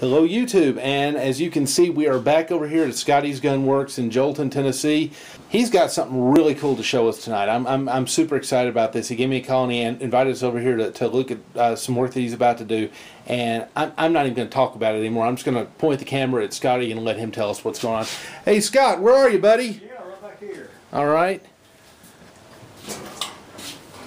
Hello YouTube, and as you can see we are back over here at Scotty's Gun Works in Joelton, Tennessee. He's got something really cool to show us tonight. I'm, I'm, I'm super excited about this. He gave me a call and he invited us over here to, to look at uh, some work that he's about to do. And I'm, I'm not even going to talk about it anymore. I'm just going to point the camera at Scotty and let him tell us what's going on. Hey Scott, where are you buddy? Yeah, right back here. Alright.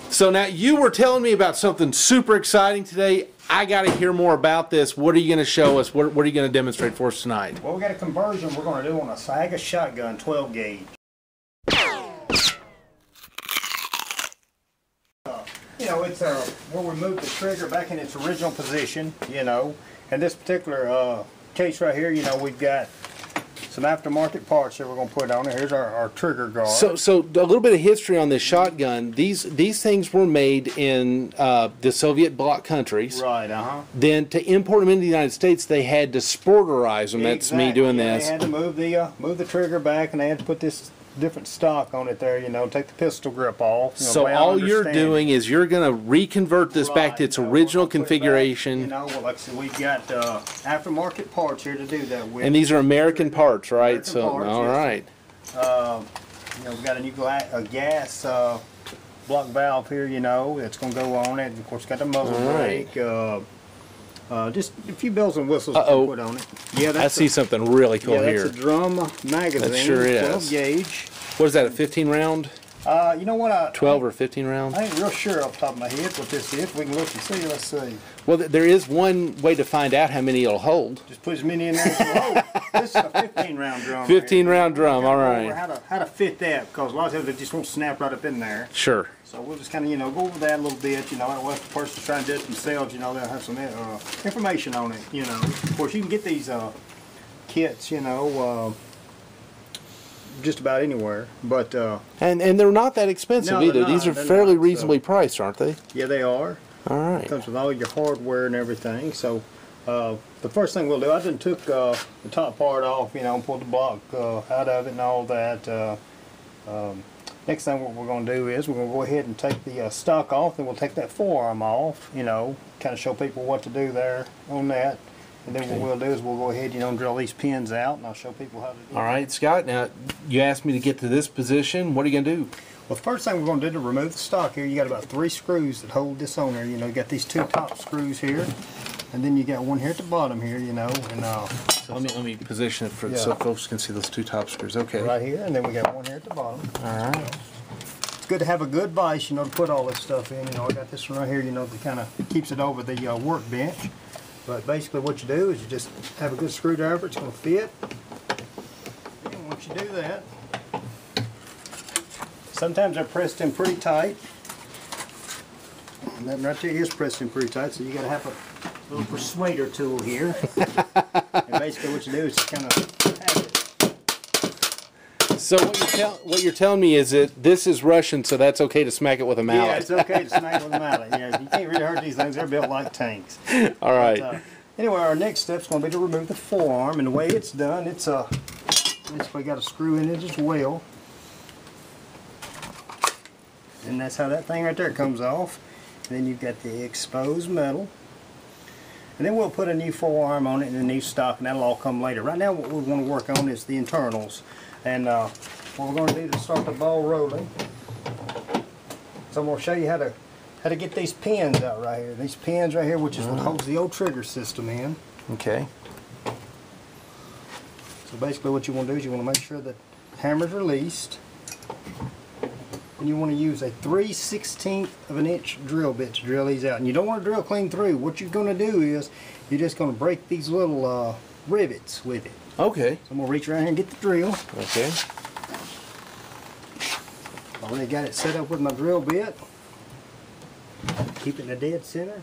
So now you were telling me about something super exciting today. I got to hear more about this. What are you going to show us? What, what are you going to demonstrate for us tonight? Well, we got a conversion we're going to do on a Saiga shotgun 12 gauge. Uh, you know, it's uh, where we move the trigger back in its original position, you know. And this particular uh, case right here, you know, we've got some aftermarket parts that we're going to put on it. Here's our, our trigger guard. So, so a little bit of history on this shotgun. These these things were made in uh, the Soviet bloc countries. right, uh-huh. Then to import them into the United States, they had to sporterize them. That's me doing this. They had to move the uh, move the trigger back, and they had to put this different stock on it there. You know, take the pistol grip off. you know, So way I all you're understand doing is you're going to reconvert this back to Right, its you know, original put it back, configuration. You know, well, like I said, we've got uh, aftermarket parts here to do that with. and these are American parts, right? American so parts, all yes. right. uh, you know, we've got a new gla- a gas uh, block valve here. You know, that's going to go on it. Of course, got the muzzle All right. brake. Uh, uh, just a few bells and whistles Uh-oh. to put on it. Yeah, I see a, something really cool yeah, here. that's a drum magazine. That sure is. 12 gauge. What is that? A 15 round? Uh, you know what? I, 12 or 15 round? I ain't real sure off the top of my head what this is. We can look and see. Let's see. Well, th- there is one way to find out how many it'll hold. Just put as many in there as you want. This is a 15 round drum. right 15 here. round drum, all right. How to, how to fit that because a lot of times it just won't snap right up in there. Sure. So we'll just kind of, you know, go over that a little bit, you know, if the person's trying to do it themselves, you know, they'll have some uh, information on it, you know. Of course, you can get these uh, kits, you know, uh, just about anywhere. But, uh, And and they're not that expensive No, either. These are fairly not, so- reasonably priced, aren't they? yeah, they are. All right. comes with all your hardware and everything. So uh, the first thing we'll do, I just took uh, the top part off, you know, and pulled the block uh, out of it and all that. Uh, um, next thing what we're going to do is we're going to go ahead and take the uh, stock off and we'll take that forearm off, you know, kind of show people what to do there on that. And then what we'll do is we'll go ahead, you know, and drill these pins out and I'll show people how to do it. All right, Scott. Now you asked me to get to this position. What are you gonna do? Well, the first thing we're going to do to remove the stock here, you got about three screws that hold this on there. You know, you got these two top screws here, and then you got one here at the bottom here, you know, and uh, So let me let me position it for Yeah. so folks can see those two top screws. Okay. right here, and then we got one here at the bottom. All right. It's good to have a good vise, you know, to put all this stuff in. You know, I got this one right here, you know, that kind of keeps it over the uh, workbench. But basically what you do is you just have a good screwdriver, it's going to fit. And once you do that, sometimes they're pressed in pretty tight. And that right there is pressed in pretty tight, so you got to have a little persuader tool here. and basically what you do is just kind of have it. So what you're, tell, what you're telling me is that this is Russian, so that's okay to smack it with a mallet. Yeah, it's okay to smack with a mallet. Yeah, you can't really hurt these things. They're built like tanks. All right. Uh, anyway, our next step is going to be to remove the forearm, and the way it's done, it's uh, basically got a screw in it as well, and that's how that thing right there comes off. And then you've got the exposed metal, and then we'll put a new forearm on it and a new stock, and that'll all come later. Right now, what we want to work on is the internals, and uh, what we're going to do to start the ball rolling. So I'm going to show you how to how to get these pins out right here. These pins right here, which is what holds the old trigger system in. Okay. So basically what you want to do is you want to make sure that the hammer's released. And you want to use a 3 16th of an inch drill bit to drill these out. And you don't want to drill clean through. What you're going to do is you're just going to break these little uh, rivets with it. Okay. So I'm going to reach around here and get the drill. Okay. I already got it set up with my drill bit. Keep it in the dead center.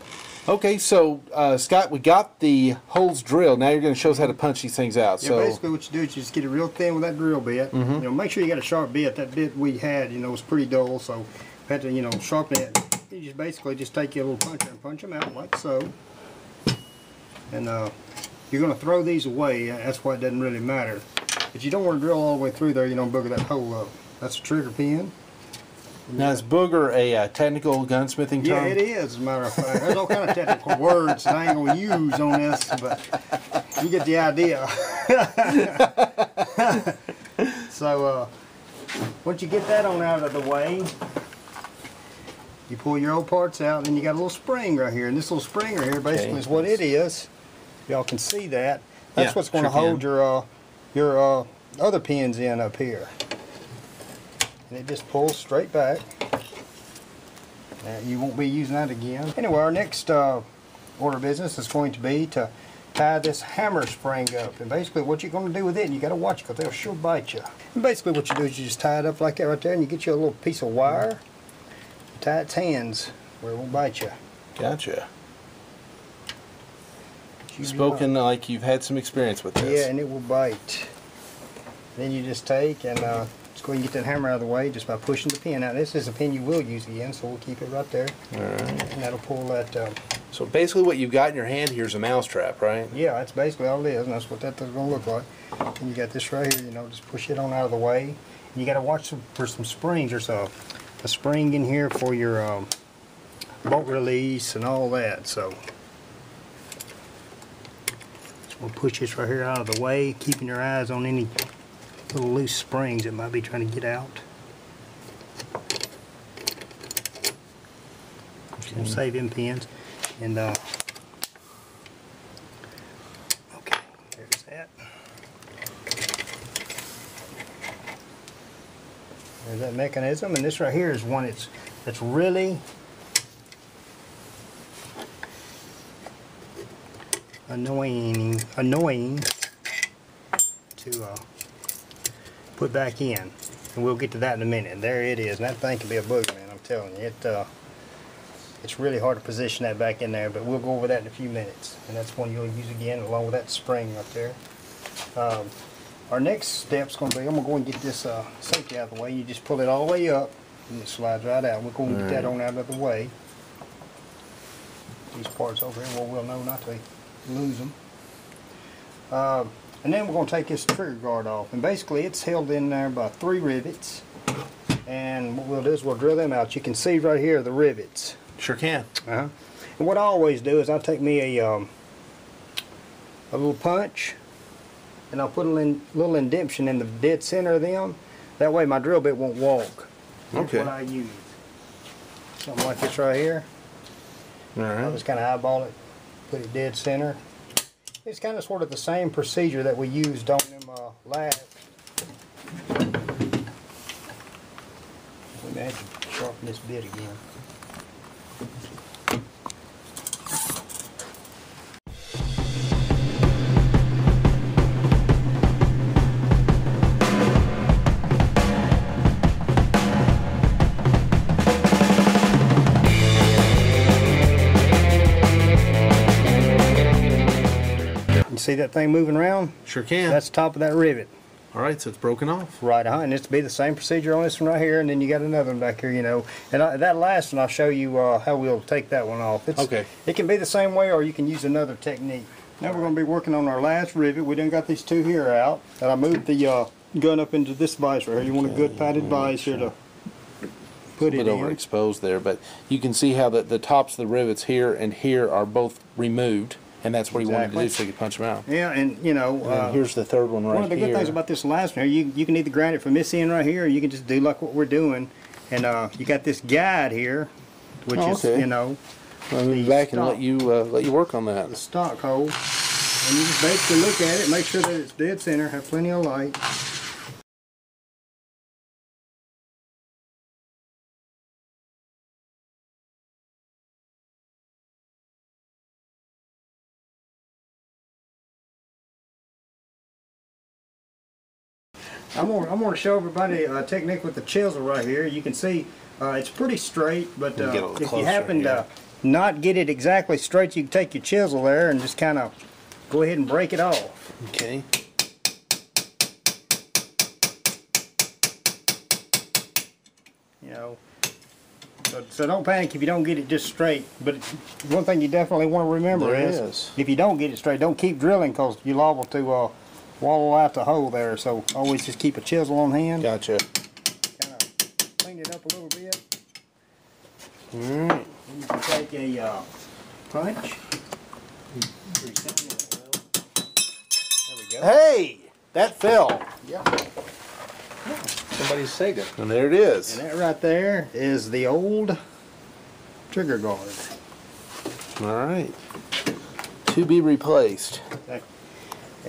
Okay. So uh, Scott, we got the holes drilled. Now you're going to show us how to punch these things out. Yeah, So basically what you do is you just get it real thin with that drill bit. You know, make sure you got a sharp bit. That bit we had, you know, was pretty dull, so we had to, you know, sharpen it. You just basically just take your little puncher and punch them out like so. And uh, you're going to throw these away. That's why it doesn't really matter. But you don't want to drill all the way through there. You don't booger that hole up. That's a trigger pin. Now is booger a uh, technical gunsmithing term? Yeah, term? it is, as a matter of fact. There's all kind of technical words that I ain't gonna use on this, but you get the idea. so, uh, once you get that on out of the way, you pull your old parts out, and then you got a little spring right here. And this little spring right here basically Okay. is what it is. Y'all can see that. That's Yeah, what's going to sure can. hold your uh, your uh, other pins in up here. And it just pulls straight back. Uh, you won't be using that again. Anyway, our next uh, order of business is going to be to tie this hammer spring up. And basically what you're going to do with it, and you got to watch because they'll sure bite you. And basically what you do is you just tie it up like that right there and you get you a little piece of wire, tie its hands where it won't bite you. Gotcha. You Spoken like you've had some experience with this. Yeah, and it will bite. Then you just take and uh, just go ahead and get that hammer out of the way just by pushing the pin out. This is a pin you will use again, so we'll keep it right there. All right. And that'll pull that uh, So basically, what you've got in your hand here is a mousetrap, right? Yeah, that's basically all it is, and that's what that's going to look like. And you got this right here, you know, just push it on out of the way. And you got to watch some, for some springs. or a, a spring in here for your um, bolt release and all that, so. To push this right here out of the way, keeping your eyes on any little loose springs that might be trying to get out. Just gonna save them pins. And, uh, Okay, there's that. There's that mechanism, and this right here is one that's that's really annoying annoying to uh, put back in. And we'll get to that in a minute. And there it is. And that thing can be a booger, man. I'm telling you, it uh, it's really hard to position that back in there, but we'll go over that in a few minutes. And that's one you'll use again along with that spring up there. Um, our next step's going to be, I'm going to go and get this uh, safety out of the way. You just pull it all the way up and it slides right out. We're going to get that on out of the way. These parts over here, well, we'll know not to lose them. Um, and then we're going to take this trigger guard off. And basically it's held in there by three rivets. And what we'll do is we'll drill them out. You can see right here the rivets. Sure can. Uh-huh. And what I always do is I'll take me a um, a little punch and I'll put a little, little indentation in the dead center of them. That way my drill bit won't walk. That's Okay. what I use. Something like this right here. All I right. just kind of eyeball it, put it dead center. It's kind of sort of the same procedure that we used on them uh, last. We have to sharpen this bit again. See that thing moving around? Sure can. That's the top of that rivet. All right, so it's broken off. Right, uh, and it's to be the same procedure on this one right here, and then you got another one back here, you know. And I, that last one, I'll show you uh, how we'll take that one off. It's, Okay. It can be the same way, or you can use another technique. Now we're going to be working on our last rivet. We done got these two here out, and I moved the uh, gun up into this vise right here. You want a good padded vise here to put it overexposed there, but you can see how the, the tops of the rivets here and here are both removed, and that's what he wanted to do Exactly. so he could punch them out. Yeah, and you know, And uh, here's the third one right here. One of the here. good things about this last one here, you, you can either grind it from this end right here, or you can just do like what we're doing. And uh, you got this guide here, which Oh, is, okay. you know, I'll move the back and let you uh, let you work on that. the stock hole. And you just basically look at it, make sure that it's dead center, have plenty of light. I'm gonna, I'm gonna show everybody a technique with the chisel right here. You can see uh, it's pretty straight, but Let me get a uh, if you happen here. to not get it exactly straight, you can take your chisel there and just kind of go ahead and break it off. Okay. You know, so, so don't panic if you don't get it just straight. But one thing you definitely want to remember is, is. if you don't get it straight, don't keep drilling because you're liable to uh, wallow out the hole there. So always just keep a chisel on hand. Gotcha. Kind of clean it up a little bit. Alright. Then you can take a uh, punch. There we go. Hey! That fell. Yeah. Somebody's Saiga. And there it is. And that right there is the old trigger guard. Alright. To be replaced.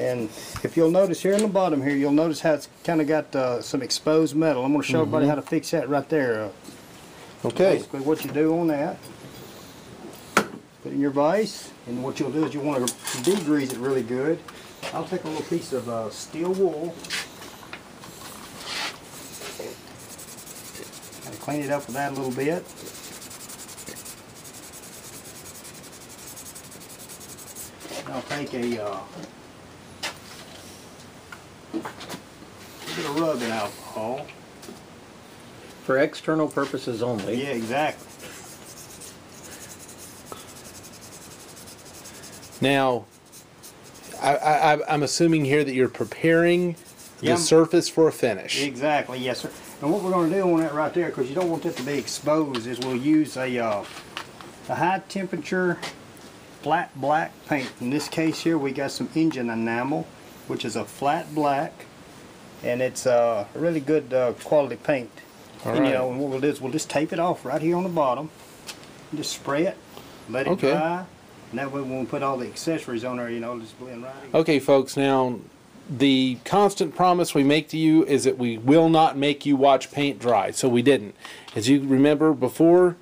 And if you'll notice here in the bottom here, you'll notice how it's kind of got uh, some exposed metal. I'm going to show everybody how to fix that right there. Uh, Okay. Basically what you do on that, put in your vise, and what you'll do is you want to degrease it really good. I'll take a little piece of uh, steel wool, kind of clean it up with that a little bit. I'll take a little bit of rubbing alcohol. For external purposes only. Yeah, exactly. Now, I, I, I'm assuming here that you're preparing the Yeah. surface for a finish. Exactly, yes, sir. And what we're going to do on that right there, because you don't want that to be exposed, is we'll use a, uh, a high temperature flat black paint. In this case here, we got some engine enamel, which is a flat black, and it's uh, a really good uh, quality paint. All and you know, and what we'll do is we'll just tape it off right here on the bottom, just spray it, let it Okay. dry, and that way when we put all the accessories on there, you know, it'll just blend right in. Okay, folks, now the constant promise we make to you is that we will not make you watch paint dry. So we didn't. As you remember before,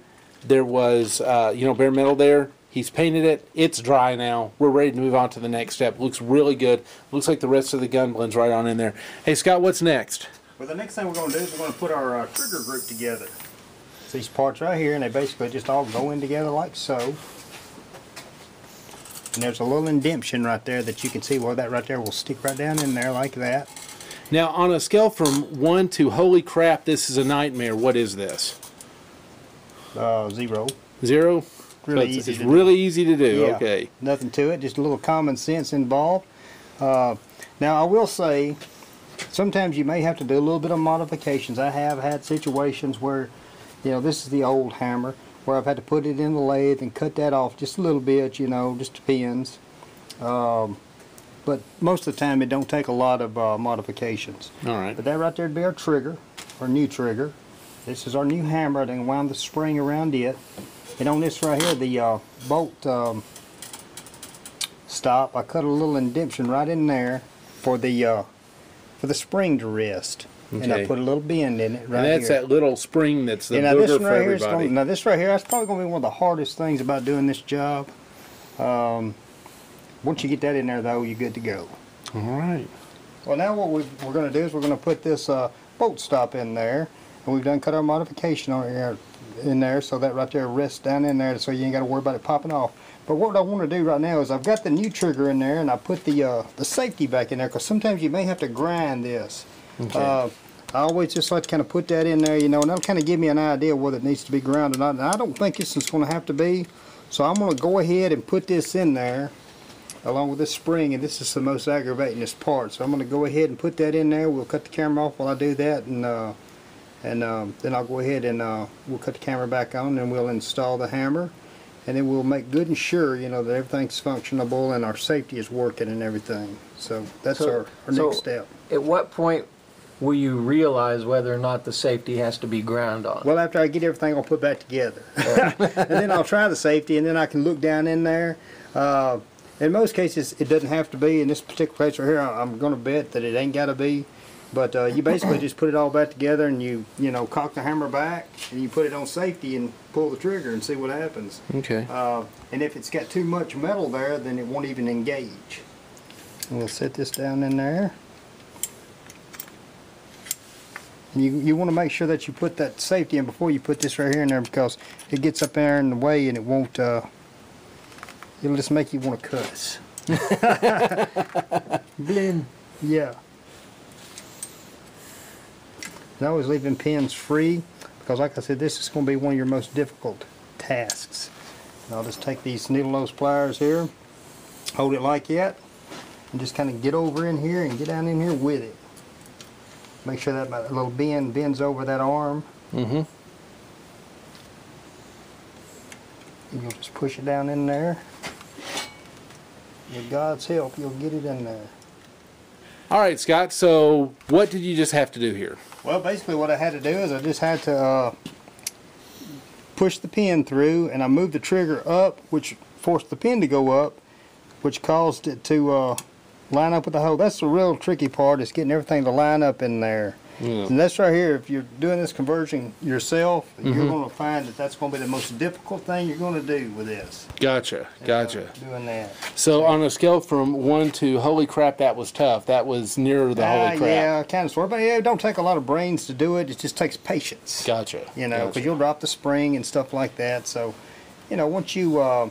there was, uh, you know, bare metal there. He's painted it. It's dry now. We're ready to move on to the next step. Looks really good. Looks like the rest of the gun blends right on in there. Hey, Scott, what's next? Well, the next thing we're going to do is we're going to put our uh, trigger group together. It's these parts right here, and they basically just all go in together like so. And there's a little indention right there that you can see where that right there will stick right down in there like that. Now, on a scale from one to holy crap, this is a nightmare, what is this? Uh, zero. Zero? Really So it's, easy it's to do. really easy to do. Yeah, Okay. Nothing to it, just a little common sense involved. Uh, now, I will say, sometimes you may have to do a little bit of modifications. I have had situations where, you know, this is the old hammer, where I've had to put it in the lathe and cut that off just a little bit, you know, just depends. Um, but most of the time, it don't take a lot of uh, modifications. All right. But that right there would be our trigger, our new trigger. This is our new hammer. Then wound the spring around it. And on this right here, the uh, bolt um, stop, I cut a little indention right in there for the uh, for the spring to rest. And I put a little bend in it right and that's here. that little spring that's the Yeah, now this for right here is everybody. going, now this right here, that's probably going to be one of the hardest things about doing this job. Um, once you get that in there, though, you're good to go. All right. Well, now what we, we're going to do is we're going to put this uh, bolt stop in there, and we've done cut our modification on here in there, so that right there rests down in there, so you ain't got to worry about it popping off. But what I want to do right now is I've got the new trigger in there, and I put the uh, the safety back in there, because sometimes you may have to grind this. Okay. Uh, I always just like to kind of put that in there, you know, and that'll kind of give me an idea whether it needs to be ground or not. And I don't think this is going to have to be, so I'm going to go ahead and put this in there along with this spring, and this is the most aggravatingest part. So I'm going to go ahead and put that in there. We'll cut the camera off while I do that, and uh, and um, then I'll go ahead and uh, we'll cut the camera back on, and we'll install the hammer, and then we'll make good and sure, you know, that everything's functionable and our safety is working and everything. So that's So- our, our so- next step. At what point will you realize whether or not the safety has to be ground on? Well, after I get everything, I'll put back together. and then I'll try the safety, and then I can look down in there. Uh, in most cases, it doesn't have to be. In this particular place right here, I'm going to bet that it ain't got to be. But uh, you basically just put it all back together, and you you know cock the hammer back, and you put it on safety, and pull the trigger, and see what happens. Okay. Uh, and if it's got too much metal there, then it won't even engage. And we'll set this down in there. And you, you want to make sure that you put that safety in before you put this right here in there because it gets up there in the way and it won't, uh, it'll just make you want to cuss. Blin. Yeah. And always leaving pins free because like I said, this is going to be one of your most difficult tasks. And I'll just take these needle nose pliers here, hold it like that, and just kind of get over in here and get down in here with it. Make sure that little bend bends over that arm. Mm-hmm. And you'll just push it down in there. With God's help, you'll get it in there. All right, Scott. So, what did you just have to do here? Well, basically what I had to do is I just had to uh, push the pin through and I moved the trigger up, which forced the pin to go up, which caused it to uh, line up with the hole. That's the real tricky part is getting everything to line up in there. And that's right here, if you're doing this conversion yourself, you're going to find that that's going to be the most difficult thing you're going to do with this. Gotcha. Gotcha. Uh, doing that. So, on a scale from one to holy crap, that was tough. That was nearer the Ah, holy crap. yeah, kind of sort of. But yeah, it don't take a lot of brains to do it. It just takes patience. Gotcha. you know, because Gotcha. you'll drop the spring and stuff like that. So, you know, once you, uh,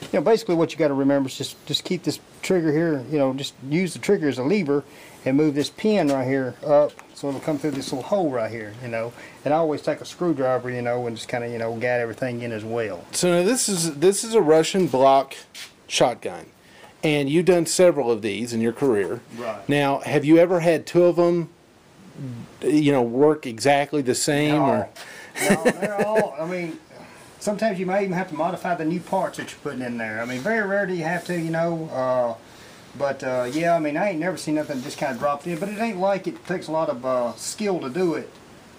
you know, basically what you got to remember is just just keep this trigger here. You know, just use the trigger as a lever and move this pin right here up so it'll come through this little hole right here. You know, and I always take a screwdriver, you know, and just kind of you know guide everything in as well. So now this is this is a Russian block shotgun, and you've done several of these in your career. Right. Now, have you ever had two of them, you know, work exactly the same? Or no, they're all. I mean, sometimes you may even have to modify the new parts that you're putting in there. I mean, very rare do you have to, you know. Uh, but uh, yeah, I mean, I ain't never seen nothing just kind of dropped in. But it ain't like it takes a lot of uh, skill to do it.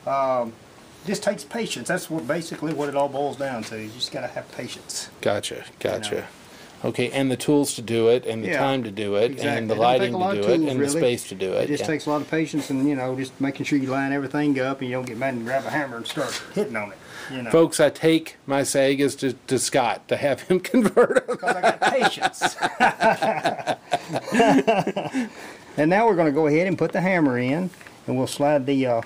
Um, just takes patience. That's what basically what it all boils down to. You just gotta have patience. gotcha, gotcha. Okay, and the tools to do it, and the Yeah, time to do it, Exactly. and the It lighting to do it, tools, and the space to do it. It just yeah. takes a lot of patience and you know just making sure you line everything up and you don't get mad and grab a hammer and start hitting on it. You know. Folks, I take my Saigas to, to Scott to have him convert them. because I got patience. and now we're going to go ahead and put the hammer in, and we'll slide the uh,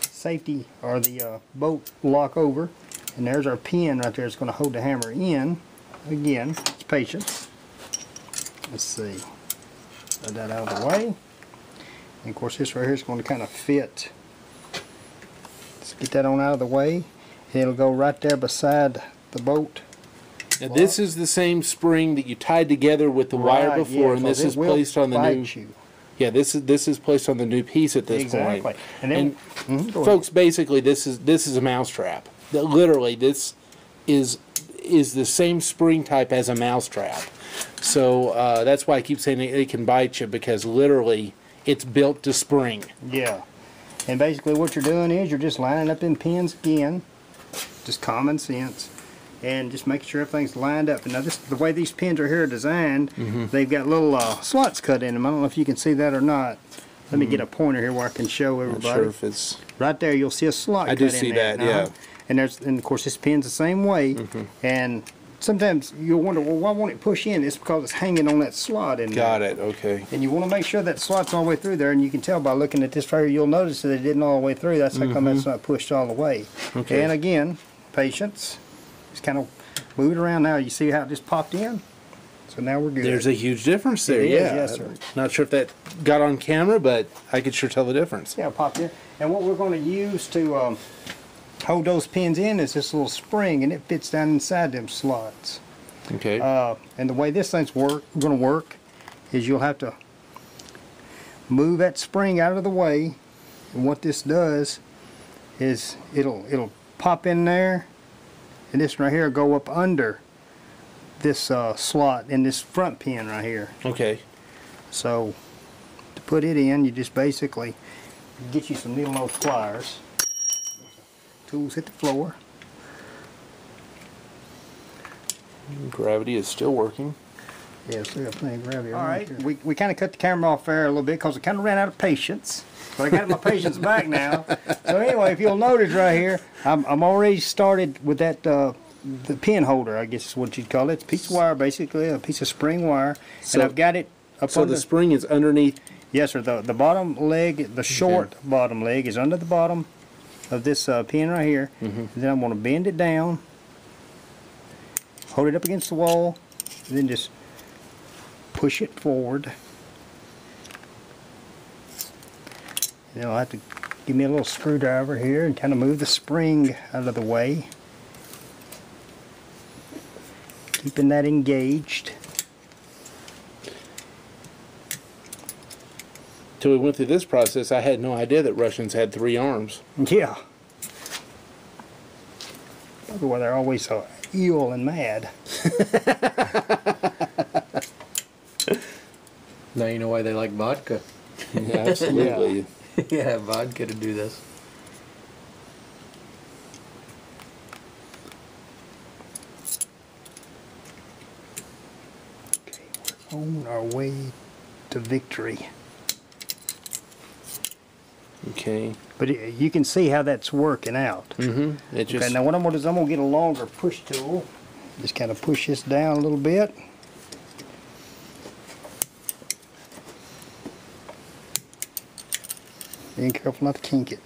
safety or the uh, bolt lock over. And there's our pin right there. It's going to hold the hammer in. Again, it's patience. Let's see. Put that out of the way. And of course, this right here is going to kind of fit. Let's get that on out of the way. And it'll go right there beside the bolt. Now, this is the same spring that you tied together with the wire before, yeah, and this is placed on the new. you. Yeah, this is this is placed on the new piece at this Exactly. point. And then- Mhm, go folks, basically, this is this is a mousetrap. That literally, this is is the same spring type as a mousetrap. So uh, that's why I keep saying it, it can bite you because literally, it's built to spring. Yeah. And basically what you're doing is you're just lining up in pins again. Just common sense. And just making sure everything's lined up. And now this the way these pins are here designed, Mm-hmm. they've got little uh, slots cut in them. I don't know if you can see that or not. Let me get a pointer here where I can show Mm-hmm. Not everybody. sure if it's Right there, you'll see a slot. I do see that, yeah. Mm-hmm. And there's, and of course, this pin's the same way. And sometimes you'll wonder, well, why won't it push in? It's because it's hanging on that slot in there. got it. Okay. And you want to make sure that slot's all the way through there, and you can tell by looking at this right here, you'll notice that it didn't all the way through. That's how come that's not pushed all the way. Mm-hmm. Okay. And again, patience. Just kind of move it around now. You see how it just popped in? So now we're good. There's a huge difference there. Is, yeah. yes, sir. Not sure if that got on camera, but I could sure tell the difference. yeah, it popped in. And what we're going to use to um, hold those pins in is this little spring, and it fits down inside them slots. Okay. Uh, and the way this thing's work going to work is you'll have to move that spring out of the way. And what this does is it'll it'll pop in there, and this right here will go up under this uh, slot in this front pin right here. okay. So to put it in, you just basically get you some needle nose pliers. Tools hit the floor. Gravity is still working. Yeah, so got plenty of gravity. All right, we, we kind of cut the camera off there a little bit because I kind of ran out of patience. But I got my patience back now. So anyway, if you'll notice right here, I'm, I'm already started with that uh, the pin holder. I guess is what you'd call it. It's a piece of wire, basically a piece of spring wire, So- and I've got it up So on the spring is underneath. Yes, sir. The the bottom leg, the short bottom leg, is under the bottom of this uh, pin right here. And then I'm going to bend it down, hold it up against the wall, then just push it forward. And then I'll have to give me a little screwdriver here and kind of move the spring out of the way. Keeping that engaged. Till we went through this process, I had no idea that Russians had three arms. Yeah. Probably why they're always so ill and mad. Now you know why they like vodka. Yeah, absolutely. yeah, vodka to do this. Okay, we're on our way to victory. Okay. But you can see how that's working out. Mm-hmm. It just okay, now what I'm going to do is I'm going to get a longer push tool. Just kind of push this down a little bit. Being careful not to kink it.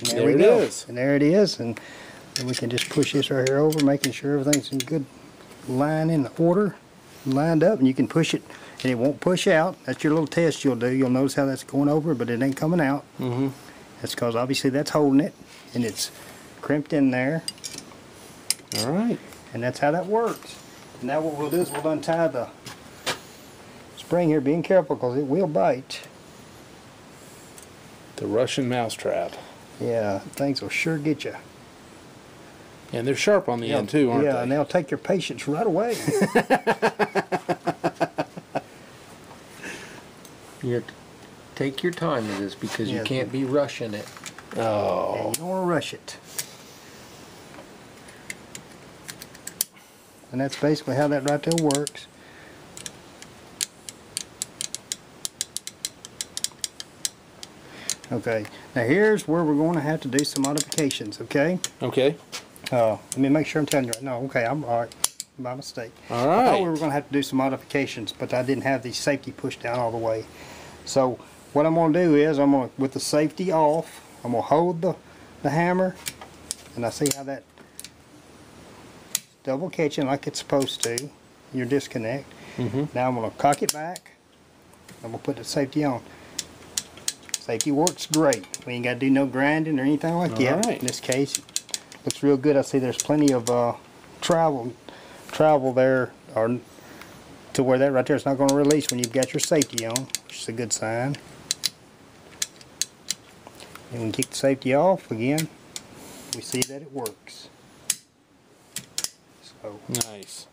And There we it go. is. And there it is. And then we can just push this right here over, making sure everything's in good line in the order, lined up. And you can push it, and it won't push out. That's your little test you'll do. You'll notice how that's going over, but it ain't coming out. Mm-hmm. That's because obviously that's holding it, and it's crimped in there. All right. And that's how that works. Now what we'll do is we'll untie the spring here, being careful because it will bite. The Russian mousetrap. Yeah, things will sure get you. And they're sharp on the end too, aren't yeah, they? Yeah, and they'll take your patience right away. You have to take your time with this because Yeah. you can't be rushing it. and oh. you don't want to rush it. And that's basically how that right there works. Okay, now here's where we're going to have to do some modifications, okay? Okay. Uh, let me make sure I'm telling you right. No, okay, I'm all right. My mistake. All I thought we were going to have to do some modifications, but I didn't have the safety pushed down all the way. So what I'm going to do is I'm going to, with the safety off, I'm going to hold the, the hammer, and I see how that double catching like it's supposed to, your disconnect. Mm-hmm. Now I'm going to cock it back. I'm going to put the safety on. Safety works great. We ain't got to do no grinding or anything like that. Alright. In this case, looks real good. I see there's plenty of uh, travel travel there or to where that right there is not going to release when you've got your safety on, which is a good sign. And we kick the safety off again. We see that it works. So Nice.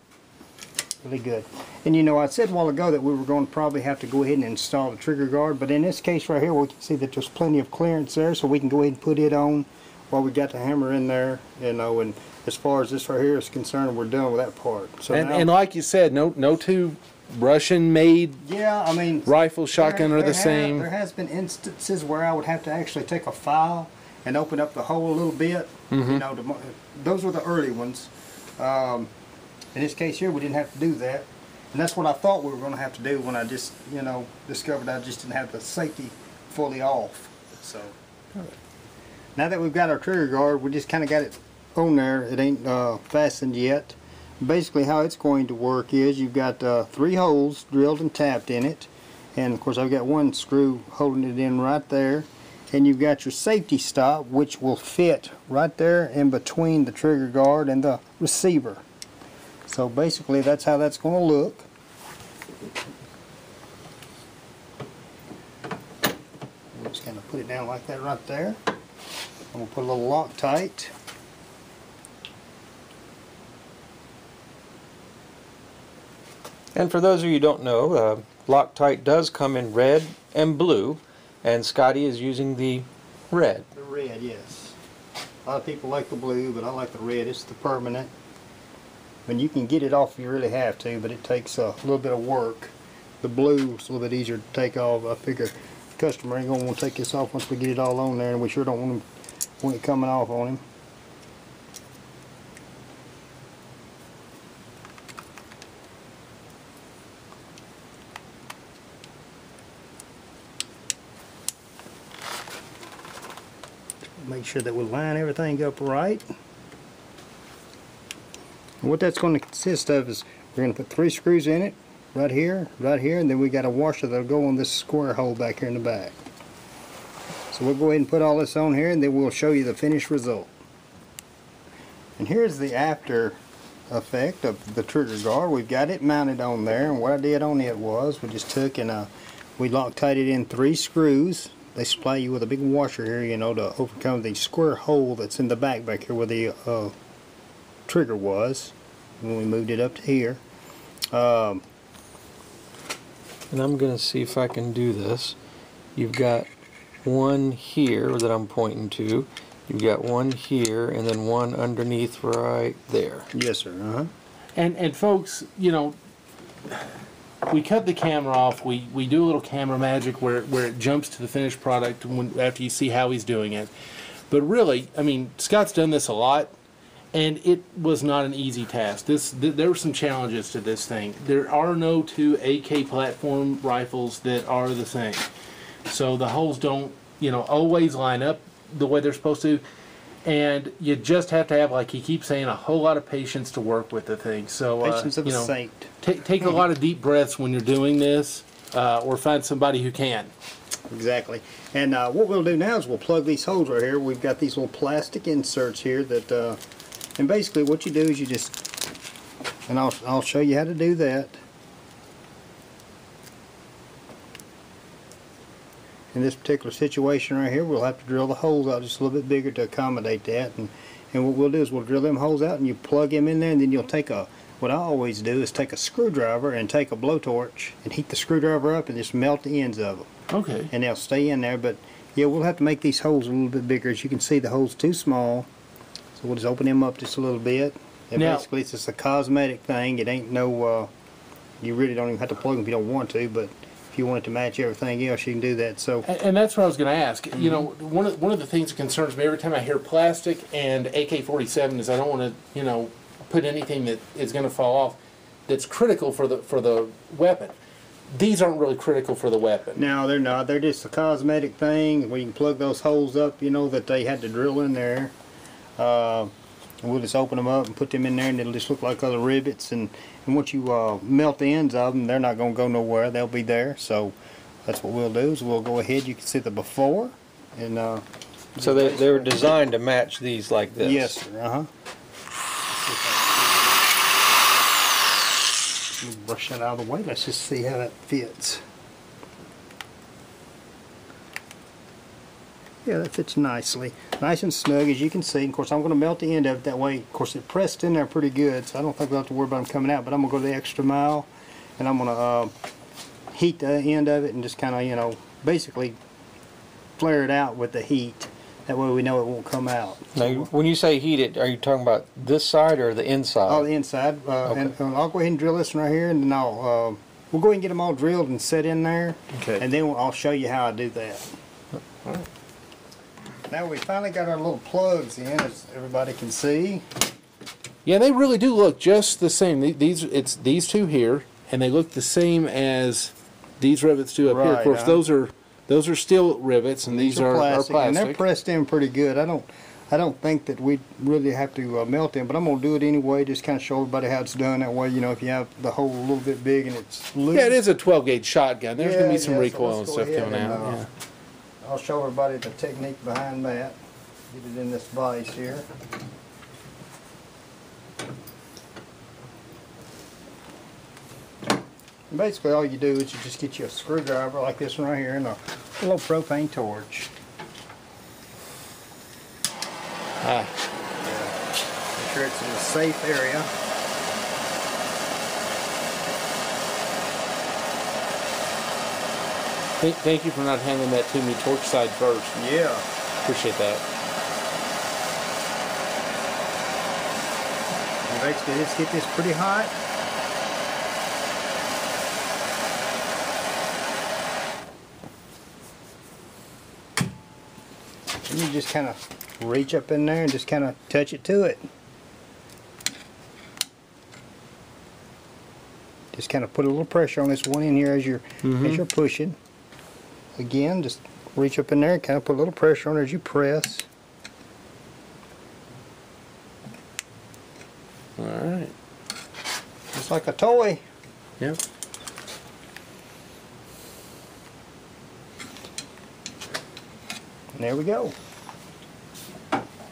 really good. And you know, I said a while ago that we were going to probably have to go ahead and install the trigger guard, but in this case right here, we can see that there's plenty of clearance there, so we can go ahead and put it on while we got the hammer in there, you know, and as far as this right here is concerned, we're done with that part. So And, now, and like you said, no no two Russian made yeah, I mean, rifle shotgun there- are the there ha- same. there has been instances where I would have to actually take a file and open up the hole a little bit. Mm-hmm. You know, to, mo- those were the early ones. Um, in this case here, we didn't have to do that, and that's what I thought we were going to have to do when I just, you know, discovered I just didn't have the safety fully off. So now that we've got our trigger guard, we just kind of got it on there. It ain't uh, fastened yet. Basically, how it's going to work is you've got uh, three holes drilled and tapped in it, and of course I've got one screw holding it in right there. And you've got your safety stop, which will fit right there in between the trigger guard and the receiver. So basically, that's how that's going to look. I'm just going to put it down like that right there. I'm going to put a little Loctite. And for those of you who don't know, uh, Loctite does come in red and blue, and Scotty is using the red. The red, yes. A lot of people like the blue, but I like the red. It's the permanent. And you can get it off if you really have to, but it takes a little bit of work. The blue is a little bit easier to take off. I figure the customer ain't gonna want to take this off once we get it all on there, and we sure don't want him it coming off on him. Make sure that we line everything up right. And what that's going to consist of is we're going to put three screws in it, right here, right here, and then we got a washer that'll go on this square hole back here in the back. So we'll go ahead and put all this on here and then we'll show you the finished result. And here's the after effect of the trigger guard. We've got it mounted on there and what I did on it was we just took and uh, we Loctited in three screws they supply you with a big washer here, you know, to overcome the square hole that's in the back back here where the uh, trigger was when we moved it up to here. Um, And I'm going to see if I can do this. You've got one here that I'm pointing to. You've got one here and then one underneath right there. yes, sir. Uh huh. And and folks, you know, we cut the camera off. We we do a little camera magic where where it jumps to the finished product when after you see how he's doing it. But really, I mean, Scott's done this a lot, and it was not an easy task. This th- there were some challenges to this thing. There are no two AK platform rifles that are the same, so the holes don't you know always line up the way they're supposed to and you just have to have, like he keeps saying, a whole lot of patience to work with the thing. So, uh, Patience of you a know, saint. take take a lot of deep breaths when you're doing this, uh, or find somebody who can. Exactly. And uh, what we'll do now is we'll plug these holes right here. We've got these little plastic inserts here that, uh, and basically what you do is you just, and I'll, I'll show you how to do that. In this particular situation right here, we'll have to drill the holes out just a little bit bigger to accommodate that. And, and what we'll do is we'll drill them holes out and you plug them in there and then you'll take a, what I always do is take a screwdriver and take a blowtorch and heat the screwdriver up and just melt the ends of them Okay. and they'll stay in there. But yeah, we'll have to make these holes a little bit bigger. As you can see, the hole's too small, so we'll just open them up just a little bit. And Now- basically, it's just a cosmetic thing. It ain't no. Uh, you really don't even have to plug them if you don't want to, but if you want it to match everything else, you can do that. So And, and that's what I was going to ask. You know, one of one of the things that concerns me every time I hear plastic and AK-47 is I don't want to, you know, put anything that is going to fall off that's critical for the for the weapon. These aren't really critical for the weapon. no, they're not. They're just a cosmetic thing We can plug those holes up. You know that they had to drill in there. Uh, and we'll just open them up and put them in there, and it'll just look like other rivets. And, and once you uh, melt the ends of them, they're not going to go nowhere. They'll be there. So that's what we'll do. Is we'll go ahead. You can see the before, and uh, So they, they were designed to match these like this. yes, sir. Uh huh. Brush that out of the way. Let's just see how that fits. Yeah, that fits nicely. Nice and snug, as you can see. Of course, I'm going to melt the end of it that way. Of course, it pressed in there pretty good, so I don't think we'll have to worry about them coming out. But I'm going to go the extra mile, and I'm going to uh, heat the end of it and just kind of, you know, basically flare it out with the heat. That way we know it won't come out. Now, when you say heat it, are you talking about this side or the inside? Oh, the inside. Uh, and, and I'll go ahead and drill this one right here, and then I'll uh, we'll go ahead and get them all drilled and set in there. Okay. And then I'll show you how I do that. Now we finally got our little plugs in, as everybody can see. Yeah, they really do look just the same. These it's these two here, and they look the same as these rivets do up here. Of Right, course, uh-huh. those are those are steel rivets, and these, are, are plastic. and they're pressed in pretty good. I don't, I don't think that we really have to uh, melt them, but I'm gonna do it anyway. Just kind of show everybody how it's done. That way, you know, if you have the hole a little bit big and it's loose. yeah, it is a 12 gauge shotgun. There's Yeah, gonna be some yeah, so recoil and stuff coming and, out. uh, yeah. I'll show everybody the technique behind that. Get it in this vise here. And basically all you do is you just get you a screwdriver like this one right here and a little propane torch. Ah, Make sure it's in a safe area. Thank, thank you for not handing that to me torch side first. Yeah. Appreciate that. And basically just get this pretty hot. And you just kind of reach up in there and just kind of touch it to it. Just kind of put a little pressure on this one in here as you're as mm-hmm. you're pushing. Again, just reach up in there and kind of put a little pressure on it as you press. All right. Just like a toy. Yep. And there we go.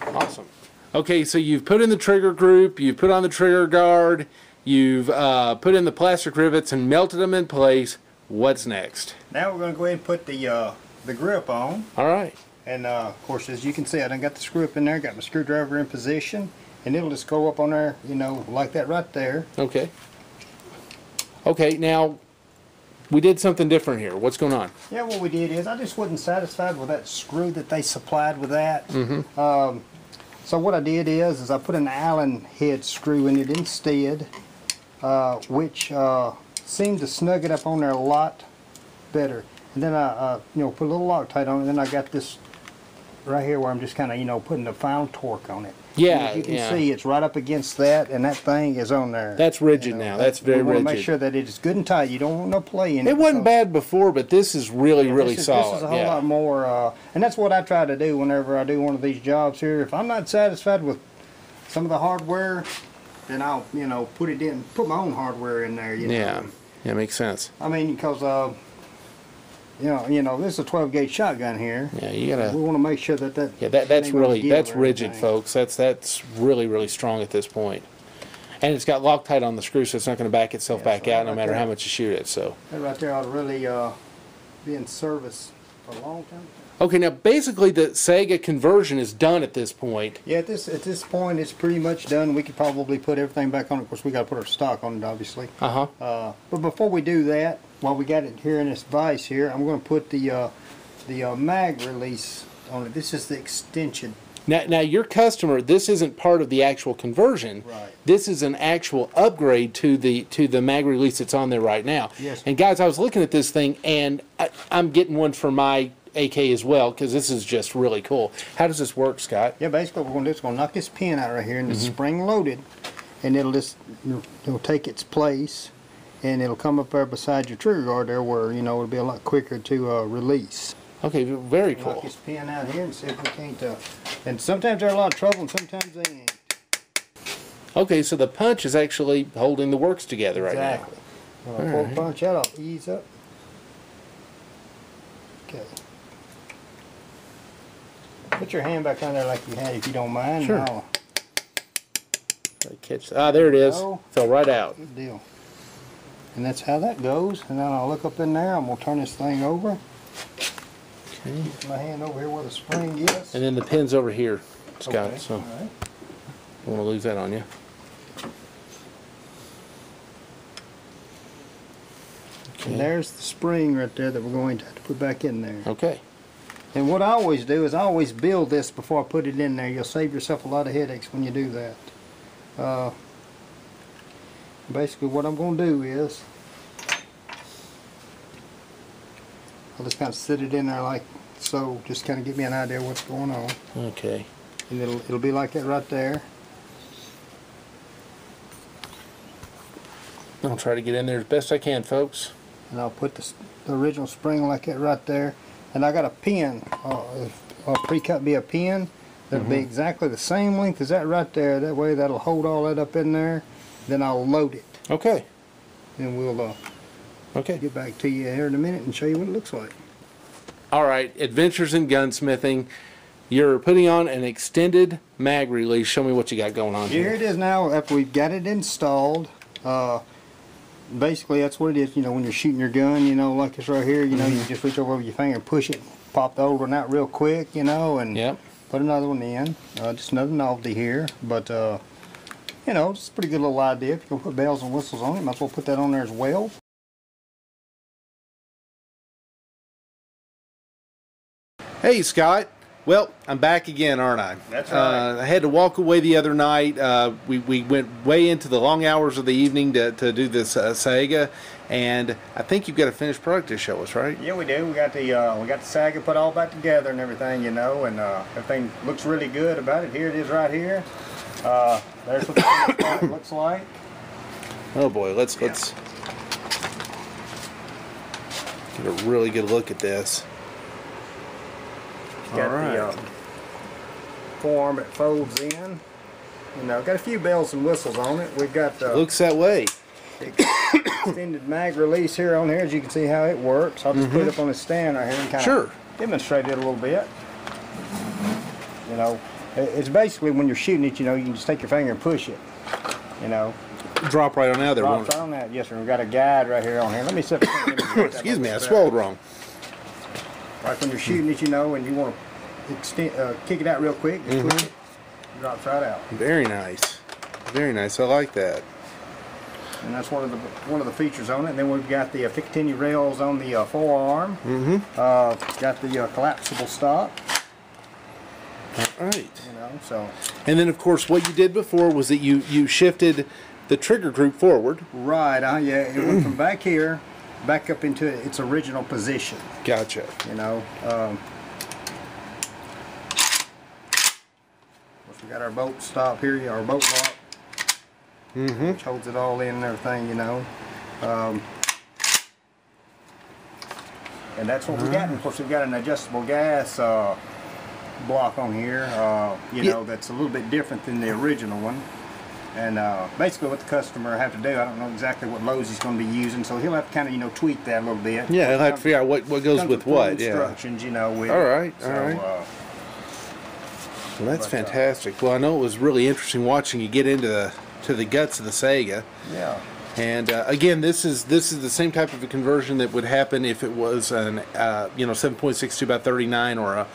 Awesome. Okay, so you've put in the trigger group, you've put on the trigger guard, you've uh, put in the plastic rivets and melted them in place. What's next? Now we're going to go ahead and put the uh, the grip on. All right. And uh, of course, as you can see, I done got the screw up in there, got my screwdriver in position, and it'll just go up on there, you know, like that right there. Okay. Okay, now we did something different here. What's going on? Yeah, what we did is I just wasn't satisfied with that screw that they supplied with that. Mm-hmm. Um, so what I did is, is I put an Allen head screw in it instead, uh, which uh, seemed to snug it up on there a lot better. And then I, uh, you know, put a little Loctite on it. And then I got this right here where I'm just kind of, you know, putting the final torque on it. Yeah, And you can yeah. see, it's right up against that, and that thing is on there. That's rigid You know, now. That's very we rigid. make sure that it is good and tight. You don't want no play in it. It wasn't bad before, but this is really, yeah, really this is, solid. This is a whole yeah. lot more, uh, and that's what I try to do whenever I do one of these jobs here. If I'm not satisfied with some of the hardware, then I'll, you know, put it in, put my own hardware in there. You know? Yeah. Yeah, makes sense. I mean, because, uh, you know, you know, this is a 12 gauge shotgun here. Yeah, you We gotta. We want to make sure that that. Yeah, that that's really that's rigid, folks. That's that's really really strong at this point. And it's got Loctite on the screw, so it's not going to back itself Yeah, back so out no right matter how much you shoot it. So. That right there ought to really uh, be in service for a long time. Okay, now basically the Saiga conversion is done at this point. Yeah, at this at this point, it's pretty much done. We could probably put everything back on. Of course, we got to put our stock on it, obviously. Uh huh. Uh, but before we do that, while we got it here in this vise here, I'm going to put the uh, the uh, mag release on it. This is the extension. Now, now your customer, this isn't part of the actual conversion. Right. This is an actual upgrade to the to the mag release that's on there right now. Yes. And guys, I was looking at this thing, and I, I'm getting one for my AK as well because this is just really cool. How does this work, Scott? Yeah, basically what we're going to do is going to knock this pin out right here, and it's Mm-hmm. spring loaded, and it'll just it'll, take its place, and it'll come up there beside your trigger guard there, where you know it'll be a lot quicker to uh, release. Okay, very cool. Knock this pin out here and see if we can't. Uh, and sometimes they're a lot of trouble, and sometimes they ain't. Okay, so the punch is actually holding the works together right Exactly. Uh, pull the punch out, I'll ease up. Okay. Put your hand back on there like you had if you don't mind. Sure. I'll- Catch. Ah, there it is. go. Fell right out. Good deal. And that's how that goes. And then I'll look up in there. I'm going to turn this thing over. Okay. Get my hand over here where the spring is. And then the pin's over here, Scott. Okay, So right. don't want to lose that on you. And there's the spring right there that we're going to have to put back in there. Okay. And what I always do is I always build this before I put it in there. You'll save yourself a lot of headaches when you do that. Uh, basically what I'm going to do is I'll just kind of sit it in there like so, just kind of give me an idea what's going on. Okay. And it'll, it'll be like that right there. I'll try to get in there as best I can, folks. And I'll put the, the original spring like that right there. And I got a pin, uh, a pre-cut be a pin. That'll be exactly the same length as that right there. That way that'll hold all that up in there. Then I'll load it. Okay. And we'll uh, Okay. get back to you here in a minute and show you what it looks like. All right. Adventures in gunsmithing. You're putting on an extended mag release. Show me what you got going on Here here. it is now after we've got it installed. Uh, basically that's what it is, you know, when you're shooting your gun, you know, like this right here, you know, you just reach over with your finger and push it, pop the old one out real quick, you know, and Yep. put another one in. Uh, just another novelty here, but uh, you know, it's a pretty good little idea. If you're gonna put bells and whistles on it, might as well put that on there as well. Hey, Scott. Well, I'm back again, aren't I? That's Uh, I had to walk away the other night. Uh, we, we went way into the long hours of the evening to, to do this uh, Saiga, and I think you've got a finished product to show us, right? Yeah, we do. We got the uh, we got the Saiga put all back together and everything, you know, and uh, everything looks really good about it. Here it is, right here. Uh, there's what the product looks like. Oh boy, let's let's get a really good look at this. Got right. the uh, form it folds in. You know, got a few bells and whistles on it. We've got the Looks that way. extended mag release here on here, as you can see how it works. I'll just put it up on the stand right here and kind Sure. of demonstrate it a little bit. You know, it's basically when you're shooting it, you know, you can just take your finger and push it. You know, Drop right on out there. Drop right on that. Yes, sir. We've got a guide right here on here. Let me see if I can demonstrate that Excuse me, I swallowed wrong. Like when you're shooting it, you know, and you want to extend, uh, kick it out real quick, just Mm-hmm. it, drops right out. Very nice. Very nice. I like that. And that's one of the one of the features on it. And then we've got the uh, Picatinny rails on the uh, forearm. Mm-hmm. Uh, got the uh, collapsible stock, All right. you know. So And then, of course, what you did before was that you you shifted the trigger group forward. right, uh, yeah, it went from back here back up into its original position. Gotcha. You know. Um, of course, we got our bolt stop here, our bolt lock, Mm-hmm. which holds it all in and everything. You know. Um, and that's what we got. And of course, we've got an adjustable gas uh, block on here. Uh, you Yeah. know, that's a little bit different than the original one. And uh, basically, what the customer have to do, I don't know exactly what loads he's going to be using, so he'll have to kind of you know tweak that a little bit. Yeah, I'll have to figure out what, what goes with what. Yeah. Instructions, you know. With All it. right, all So, right. Uh, Well, that's But, uh, fantastic. Well, I know it was really interesting watching you get into the to the guts of the Saiga. yeah. And uh, again, this is this is the same type of a conversion that would happen if it was an uh, you know 7.62 by 39 or a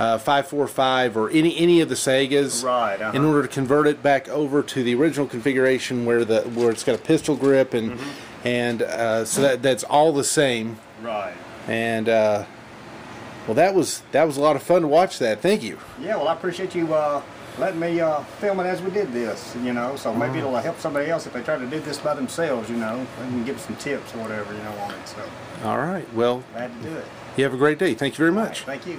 uh, 545 or any any of the Saigas. Right, uh-huh. In order to convert it back over to the original configuration where the where it's got a pistol grip and Mm-hmm. and uh, so that that's all the same. Right. And uh, well, that was that was a lot of fun to watch that. Thank you. Yeah. Well, I appreciate you uh, letting me uh, film it as we did this. You know, so maybe it'll help somebody else if they try to do this by themselves. You know, they can give some tips or whatever. You know, on it. So All right. Well, glad to do it. you have a great day. Thank you very All right, much. thank you.